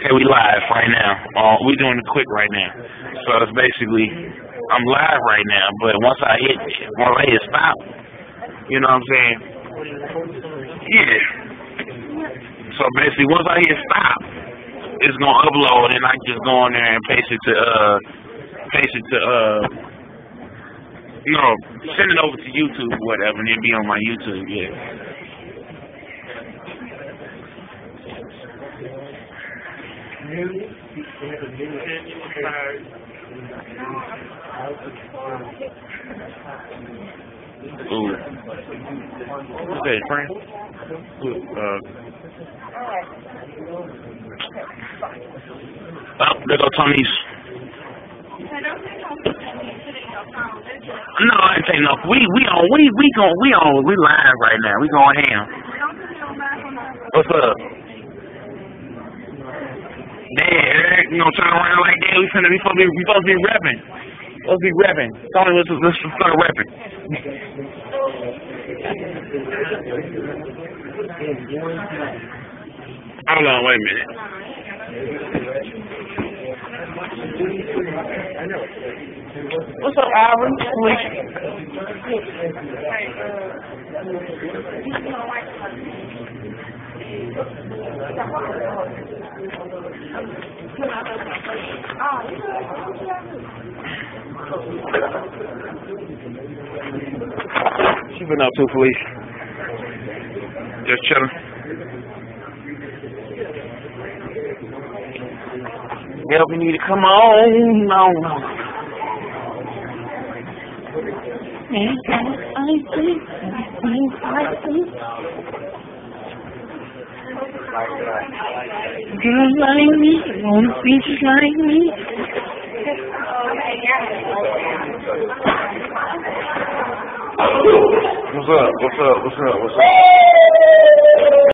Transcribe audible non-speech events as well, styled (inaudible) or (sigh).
Okay, we live right now. Uh, we doing it Qik right now. So it's basically, I'm live right now, but once I hit, once I hit stop, you know what I'm saying? Yeah. So basically, once I hit stop, it's gonna upload, and I just go in there and paste it to, uh, paste it to, uh, no, send it over to YouTube or whatever, and it'll be on my YouTube, yeah. Ooh. What's that, friend? Ooh, uh. Oh, there go Tony's. No, I ain't take no. We we on we we gon' we on we live right now. We going ham. What's up? Damn, you know, turn around like that. We finna we supposed to be we supposed to be repping. Supposed to be repping. Tony, let's let's start repping. (laughs) Hold on, wait a minute. What's up, Ivan? She been up to Felicia. Just chilling. Helping you to come on, no, no. Girls like me, want bitches like me. What's up? What's up? What's up? What's up?